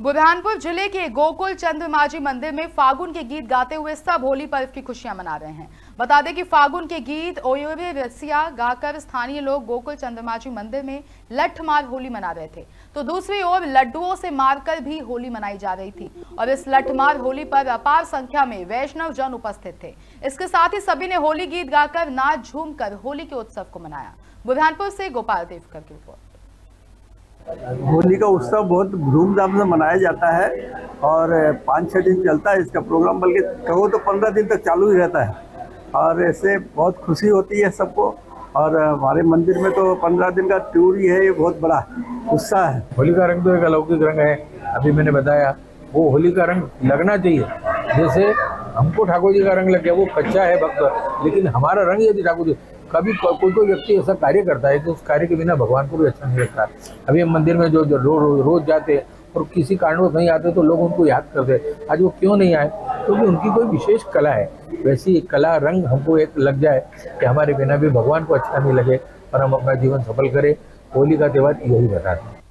बुरहानपुर ज़िले के गोकुल माझी मंदिर में फागुन के गीत गाते हुए सब होली पर्व की खुशियाँ मना रहे हैं। बता दें कि फागुन के गीत ओयोबे रसिया गाकर स्थानीय लोग गोकुल चंद्रमाजी मंदिर में लठ मार होली मना रहे थे। तो दूसरी ओर लड्डुओं से मारकर भी होली मनाई जा रही थी और इस लठमार होली पर अपार संख्या में वैष्णव जन उपस्थित थे। इसके साथ ही सभी ने होली गीत गाकर नाच झूम होली के उत्सव को मनाया। बुरहानपुर से गोपाल देवकर की रिपोर्ट। होली का उत्सव बहुत धूमधाम से मनाया जाता है और पाँच छः दिन चलता है इसका प्रोग्राम बल्कि कहो तो पंद्रह दिन तक चालू ही रहता है। और ऐसे बहुत खुशी होती है सबको। और हमारे मंदिर में तो पंद्रह दिन का टूर ही है, ये बहुत बड़ा उत्साह है। होली का रंग तो एक अलौकिक रंग है, अभी मैंने बताया। वो होली का रंग लगना चाहिए। जैसे हमको ठाकुर जी का रंग लग गया, वो कच्चा है भक्त। लेकिन हमारा रंग यदि ठाकुर जी कभी कोई कोई व्यक्ति ऐसा कार्य करता है कि उस कार्य के बिना भगवान को भी अच्छा नहीं लगता। अभी हम मंदिर में जो जो रो, रो, रोज जाते और किसी कारणवश नहीं आते तो लोग उनको याद करते आज वो क्यों नहीं आए? क्योंकि तो उनकी कोई विशेष कला है। वैसी कला रंग हमको एक लग जाए कि हमारे बिना भी भगवान को अच्छा नहीं लगे और हम अपना जीवन सफल करें। होली का त्यौहार यही बताते हैं